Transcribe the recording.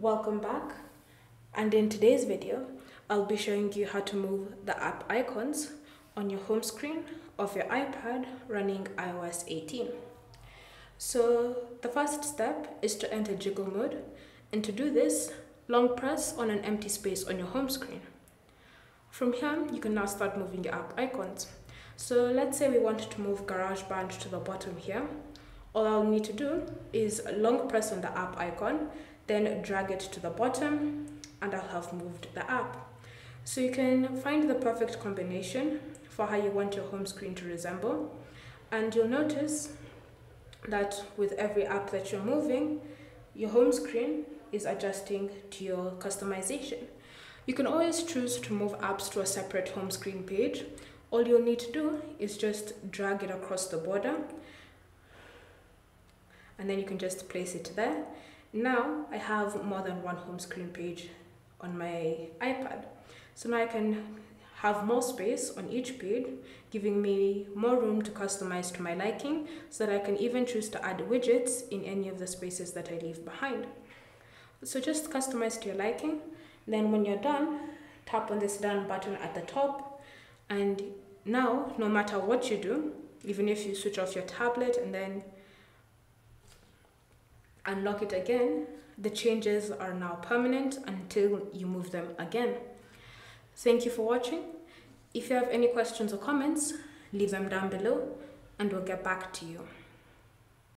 Welcome back and in today's video I'll be showing you how to move the app icons on your home screen of your iPad running iOS 18. So the first step is to enter jiggle mode and to do this long press on an empty space on your home screen. From here you can now start moving your app icons. So let's say we want to move GarageBand to the bottom here. All I'll need to do is long press on the app icon then drag it to the bottom and I'll have moved the app. So you can find the perfect combination for how you want your home screen to resemble. And you'll notice that with every app that you're moving, your home screen is adjusting to your customization. You can always choose to move apps to a separate home screen page. All you'll need to do is just drag it across the border and then you can just place it there now I have more than one home screen page on my iPad. So now I can have more space on each page, giving me more room to customize to my liking so that I can even choose to add widgets in any of the spaces that I leave behind. So just customize to your liking. Then when you're done, tap on this done button at the top. And now, no matter what you do, even if you switch off your tablet and then unlock it again, the changes are now permanent until you move them again. Thank you for watching. If you have any questions or comments, leave them down below and we'll get back to you.